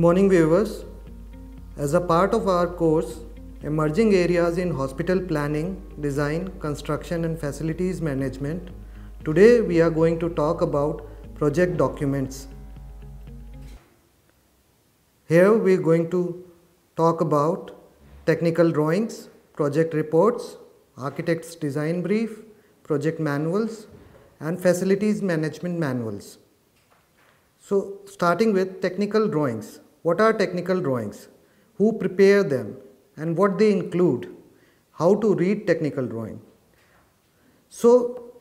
morning viewers. As a part of our course, Emerging Areas in Hospital Planning, Design, Construction and Facilities Management, today we are going to talk about project documents. Here we are going to talk about technical drawings, project reports, architect's design brief, project manuals and facilities management manuals. So starting with technical drawings. What are technical drawings? Who prepare them and what they include? How to read technical drawing? So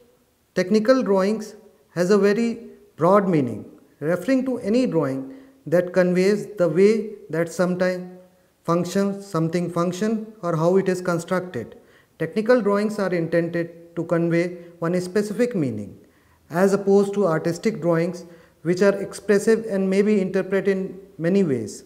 technical drawings has a very broad meaning referring to any drawing that conveys the way that sometime functions, something function or how it is constructed. Technical drawings are intended to convey one specific meaning as opposed to artistic drawings which are expressive and may be interpreted in many ways.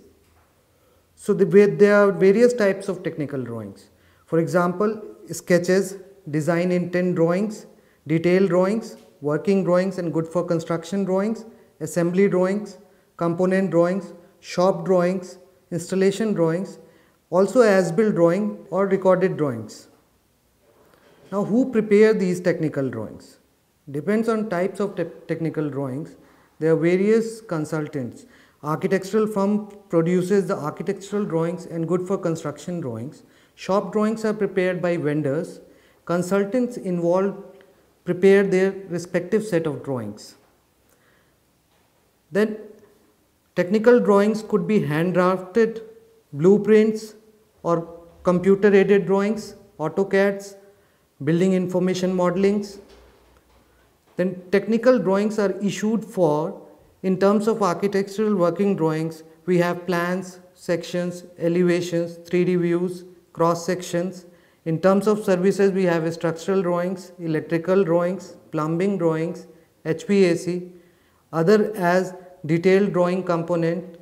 So the there are various types of technical drawings. For example, sketches, design intent drawings, detailed drawings, working drawings and good for construction drawings, assembly drawings, component drawings, shop drawings, installation drawings, also as-built drawing or recorded drawings. Now who prepare these technical drawings? Depends on types of te technical drawings. There are various consultants. Architectural firm produces the architectural drawings and good for construction drawings. Shop drawings are prepared by vendors. Consultants involved prepare their respective set of drawings. Then technical drawings could be hand drafted, blueprints or computer aided drawings, AutoCADs, building information modelings, then technical drawings are issued for, in terms of architectural working drawings, we have plans, sections, elevations, 3D views, cross sections. In terms of services, we have structural drawings, electrical drawings, plumbing drawings, HVAC, other as detailed drawing component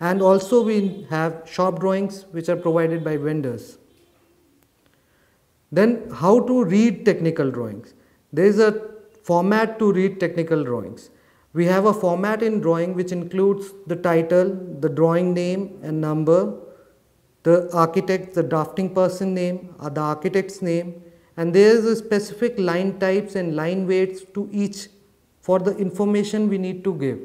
and also we have shop drawings which are provided by vendors. Then how to read technical drawings. There is a Format to read technical drawings. We have a format in drawing which includes the title, the drawing name and number, the architect, the drafting person name, or the architect's name, and there is a specific line types and line weights to each for the information we need to give.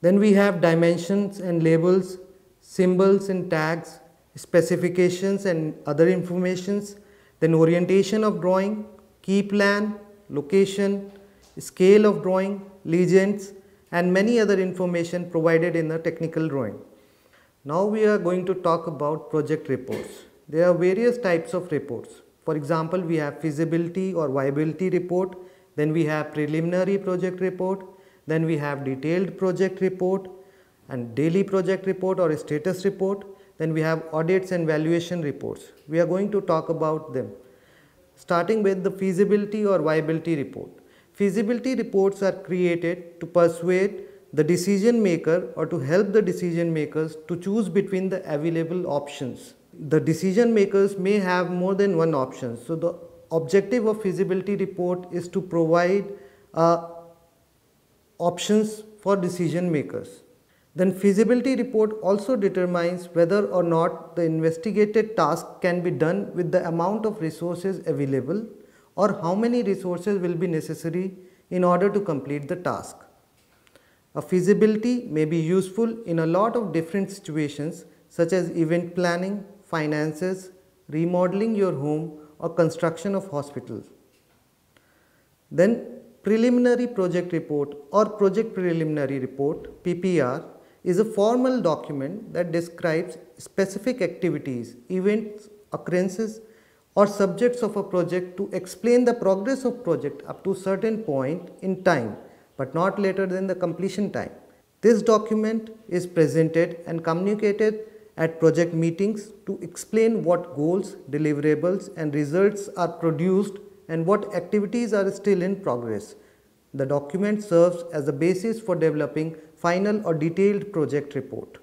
Then we have dimensions and labels, symbols and tags, specifications and other informations, then orientation of drawing, key plan, location, scale of drawing, legends and many other information provided in the technical drawing. Now we are going to talk about project reports. There are various types of reports. For example, we have feasibility or viability report, then we have preliminary project report, then we have detailed project report and daily project report or status report, then we have audits and valuation reports. We are going to talk about them. Starting with the feasibility or viability report. Feasibility reports are created to persuade the decision maker or to help the decision makers to choose between the available options. The decision makers may have more than one option. So the objective of feasibility report is to provide uh, options for decision makers. Then feasibility report also determines whether or not the investigated task can be done with the amount of resources available or how many resources will be necessary in order to complete the task. A feasibility may be useful in a lot of different situations such as event planning, finances, remodeling your home or construction of hospitals. Then preliminary project report or project preliminary report PPR is a formal document that describes specific activities, events, occurrences or subjects of a project to explain the progress of project up to certain point in time but not later than the completion time. This document is presented and communicated at project meetings to explain what goals, deliverables and results are produced and what activities are still in progress. The document serves as a basis for developing final or detailed project report.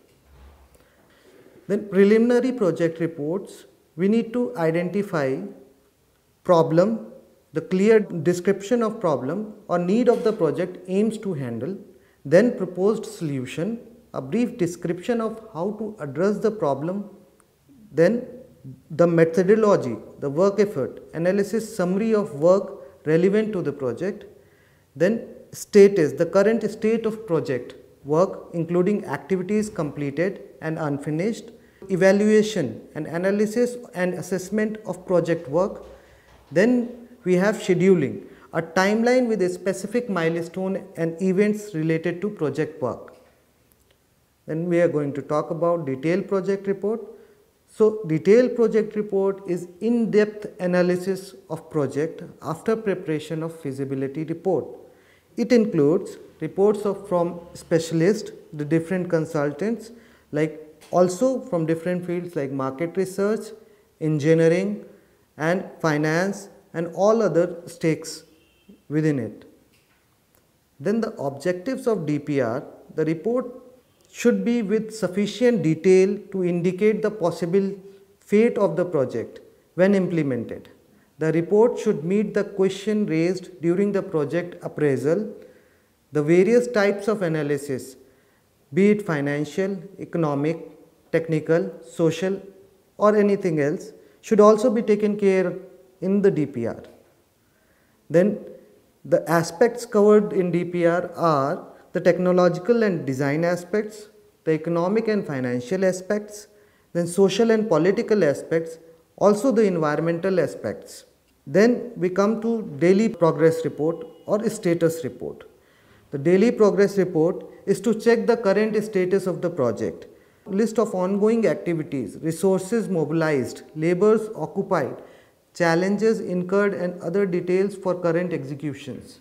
Then preliminary project reports we need to identify problem, the clear description of problem or need of the project aims to handle, then proposed solution, a brief description of how to address the problem, then the methodology, the work effort, analysis summary of work relevant to the project, then status, the current state of project work including activities completed and unfinished, evaluation and analysis and assessment of project work. Then we have scheduling, a timeline with a specific milestone and events related to project work. Then we are going to talk about detailed project report. So, detailed project report is in-depth analysis of project after preparation of feasibility report. It includes reports of from specialists, the different consultants like also from different fields like market research, engineering and finance and all other stakes within it. Then the objectives of DPR, the report should be with sufficient detail to indicate the possible fate of the project when implemented. The report should meet the question raised during the project appraisal, the various types of analysis, be it financial, economic, technical, social or anything else should also be taken care in the DPR. Then the aspects covered in DPR are the technological and design aspects, the economic and financial aspects, then social and political aspects, also the environmental aspects. Then we come to daily progress report or status report. The daily progress report is to check the current status of the project. List of ongoing activities, resources mobilized, labors occupied, challenges incurred and other details for current executions.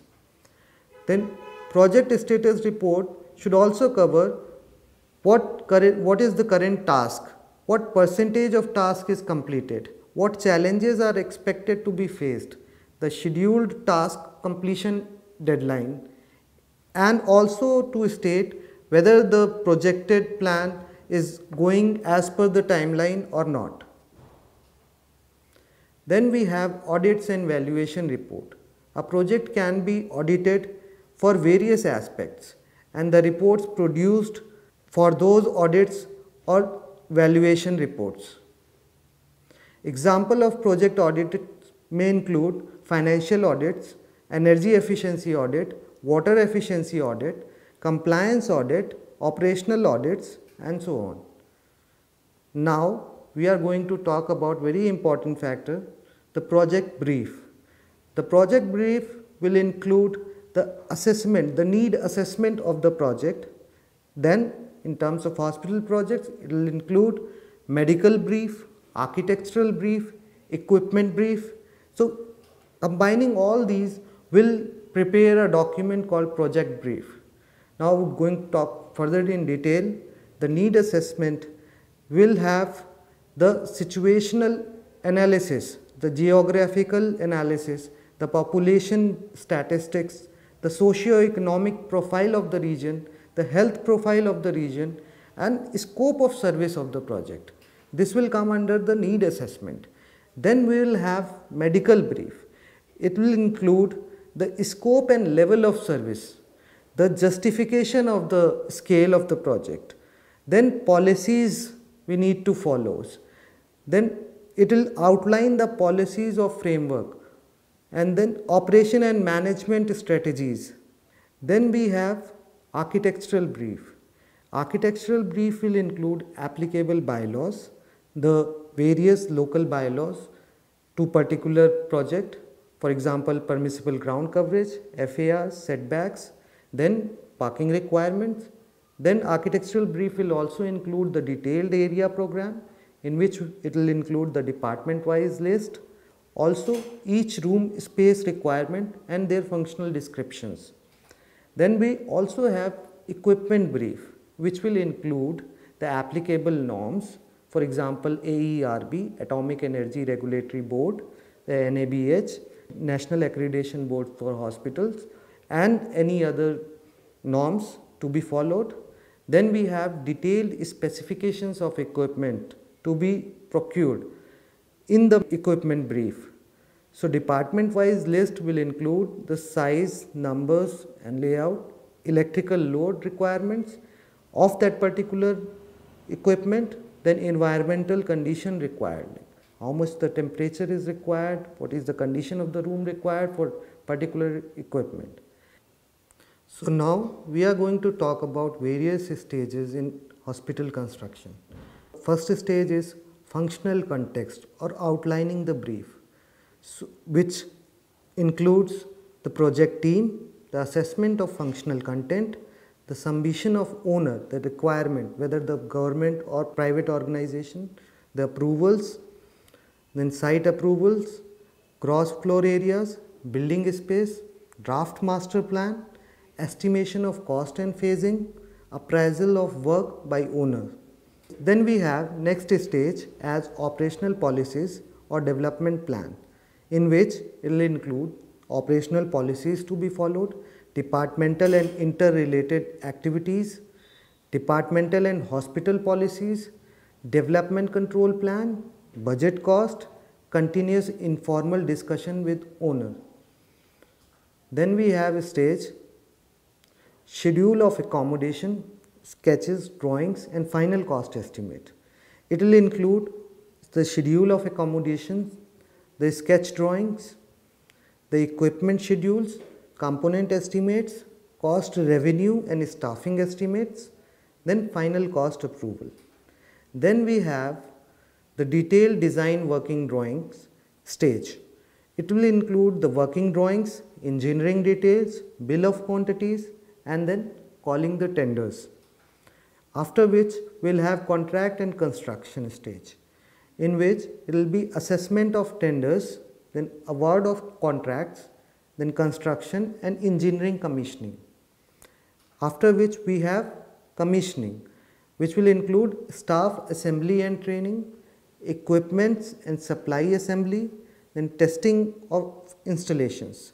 Then project status report should also cover what, current, what is the current task, what percentage of task is completed, what challenges are expected to be faced, the scheduled task completion deadline and also to state whether the projected plan is going as per the timeline or not. Then we have audits and valuation report. A project can be audited for various aspects and the reports produced for those audits or valuation reports. Example of project audits may include financial audits, energy efficiency audit, water efficiency audit, compliance audit, operational audits and so on. Now we are going to talk about very important factor the project brief. The project brief will include the assessment, the need assessment of the project. Then in terms of hospital projects, it will include medical brief, architectural brief, equipment brief. So combining all these will prepare a document called project brief. Now going to talk further in detail, the need assessment will have the situational analysis, the geographical analysis, the population statistics, the socio-economic profile of the region, the health profile of the region and scope of service of the project. This will come under the need assessment. Then we will have medical brief. It will include the scope and level of service, the justification of the scale of the project, then policies we need to follow. Then it will outline the policies of framework and then operation and management strategies. Then we have architectural brief. Architectural brief will include applicable bylaws, the various local bylaws to particular project for example, permissible ground coverage, FAR, setbacks, then parking requirements. Then architectural brief will also include the detailed area program in which it will include the department wise list, also each room space requirement and their functional descriptions. Then we also have equipment brief which will include the applicable norms for example AERB Atomic Energy Regulatory Board, the NABH National Accreditation Board for Hospitals and any other norms to be followed. Then we have detailed specifications of equipment to be procured in the equipment brief. So department wise list will include the size, numbers and layout, electrical load requirements, of that particular equipment, then environmental condition required. How much the temperature is required, what is the condition of the room required for particular equipment. So now we are going to talk about various stages in hospital construction. First stage is functional context or outlining the brief, so, which includes the project team, the assessment of functional content, the submission of owner, the requirement, whether the government or private organization, the approvals, then site approvals, cross floor areas, building space, draft master plan, estimation of cost and phasing, appraisal of work by owner. Then we have next stage as operational policies or development plan in which it will include operational policies to be followed, departmental and interrelated activities, departmental and hospital policies, development control plan, budget cost, continuous informal discussion with owner. Then we have a stage schedule of accommodation, sketches, drawings and final cost estimate. It will include the schedule of accommodation, the sketch drawings, the equipment schedules, component estimates, cost revenue and staffing estimates, then final cost approval. Then we have the detailed design working drawings stage. It will include the working drawings, engineering details, bill of quantities and then calling the tenders. After which we will have contract and construction stage in which it will be assessment of tenders then award of contracts, then construction and engineering commissioning. After which we have commissioning, which will include staff assembly and training, equipments and supply assembly, then testing of installations.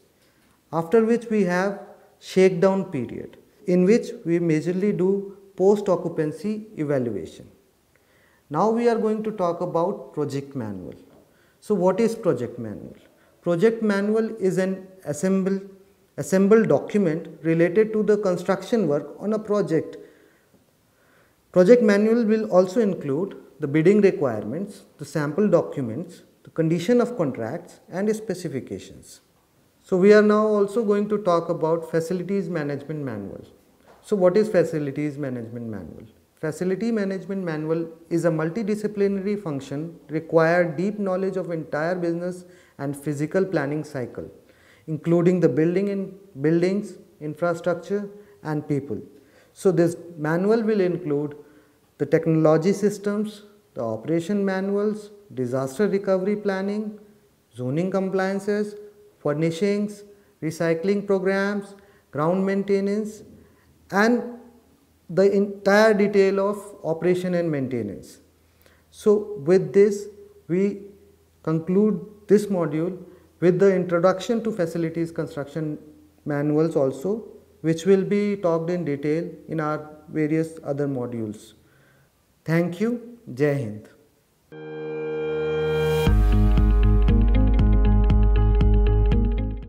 After which we have shakedown period, in which we majorly do post occupancy evaluation. Now we are going to talk about project manual. So what is project manual? Project manual is an assemble, assembled document related to the construction work on a project. Project manual will also include the bidding requirements, the sample documents, the condition of contracts and specifications. So we are now also going to talk about facilities management manual. So what is facilities management manual? Facility Management Manual is a multidisciplinary function required deep knowledge of entire business and physical planning cycle, including the building in buildings, infrastructure and people. So this manual will include the technology systems, the operation manuals, disaster recovery planning, zoning compliances, furnishings, recycling programs, ground maintenance and the entire detail of operation and maintenance. So with this we conclude this module with the introduction to facilities construction manuals also which will be talked in detail in our various other modules. Thank you. Jai Hind.